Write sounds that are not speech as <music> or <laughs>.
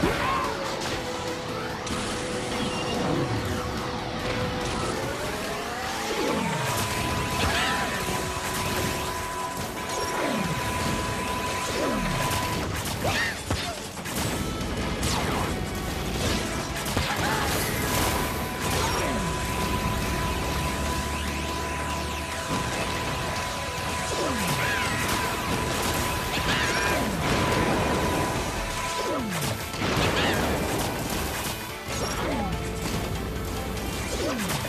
Whoa! <laughs> Come